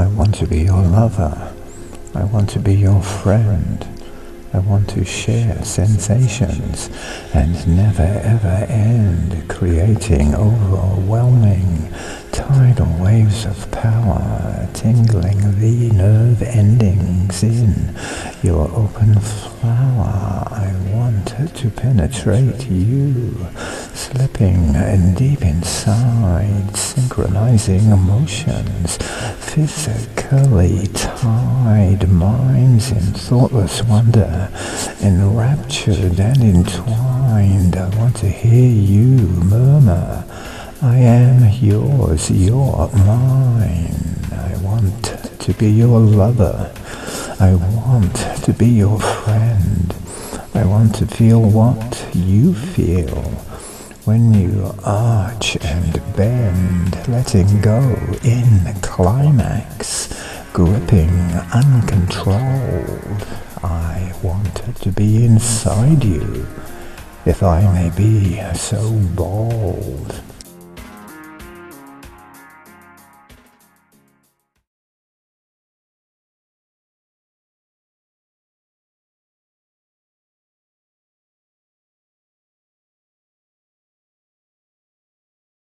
I want to be your lover. I want to be your friend. I want to share sensations and never ever end creating overwhelming tidal waves of power, tingling the nerve endings in your open flower. I want to penetrate you, slipping deep inside, synchronizing emotions, physically tied minds in thoughtless wonder, enraptured and entwined. I want to hear you murmur. I am yours, you're mine. I want to be your lover. I want to be your friend. I want to feel what you feel when you arch and bend, letting go in the climax, gripping uncontrolled. I want to be inside you, if I may be so bold.